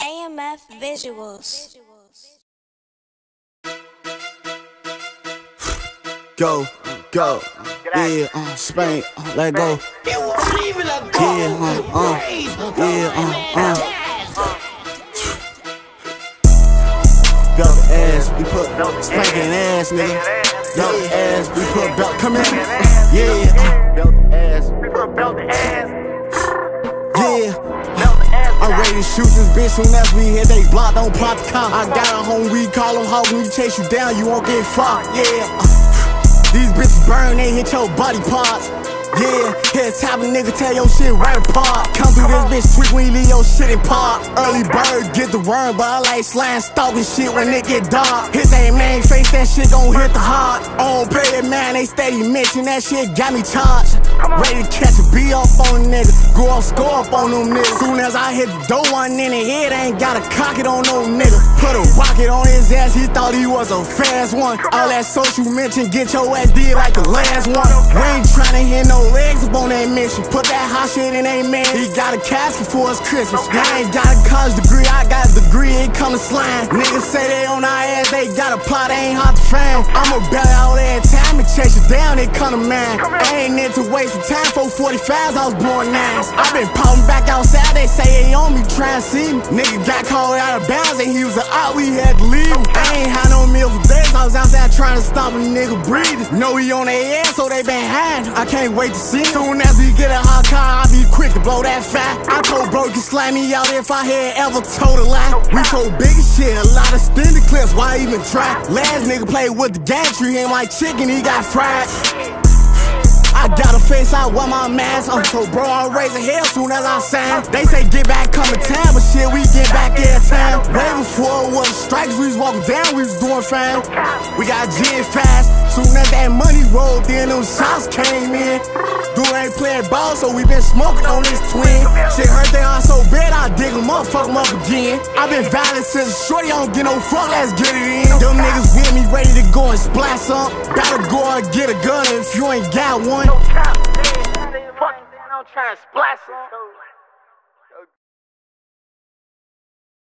AMF Visuals. Go, go, yeah, uh, Spain, uh, let go. It wasn't even a goal. Yeah, uh, uh, yeah, uh, uh. Jazz. Belt the ass, we put spanking ass, nigga. Belt the ass, we put belt, come in. Yeah, uh, belt the ass, yeah. I'm ready to shoot this bitch soon as we hit they block, don't pop the car. I got a home, we call them when we chase you down, you won't get fucked, yeah. These bitches burn, they hit your body parts. Yeah, head top a nigga, tell your shit right apart. Come through this bitch quick when you leave your shit in park. Early bird get the worm, but I like slime stalking shit when it get dark. Hit that main face, that shit gon' hit the heart. On it, man, they steady mention that shit got me charged. Ready to catch a a nigga, go score up on them niggas. Soon as I hit the door, one in the head, I ain't gotta cock it on no nigga. Put a rocket on his ass, he thought he was a fast one. All that social mention, get your ass did like the last one. We ain't tryna hit no legs up on mission. Put that hot shit in a man. He got a casket for his Christmas. I ain't got a college degree, I got a degree, it come to slime. Niggas say they on our ass, they got a plot, they ain't hard to find. I'ma bail out every time and chase you down, it come to man. I ain't into wasting time for 45s, I was born nines. I been popping back outside, they say they on me, trying to see me. Nigga got called out of bounds and he was an out, we had to leave him. Nigga breathing. Know he on their ass, so they been hiding. I can't wait to see him. Soon as we get a hot car, I be quick to blow that fat. I told bro, you slam me out if I had ever told a lie. We so big shit, a lot of extended clips, why even try? Last nigga played with the gantry, ain't like chicken, he got fried. I got a face I with my mask on, so bro, raise a hell soon as I sign. They say get back, come to town, but shit, we get back every time. Way before it was strikes, we was walking down, we was doing fine. We got gin fast, soon as that money rolled in, them shots came in. Dude ain't playing ball, so we been smoking on this twin. Shit hurt they are so bad, I dig them up, fuck them up again. I been violent since shorty, I don't get no fuck, let's get it in. Them niggas with me, ready to go and splash up. Gotta go and get a gun if you ain't got one. I'm trying to splash some.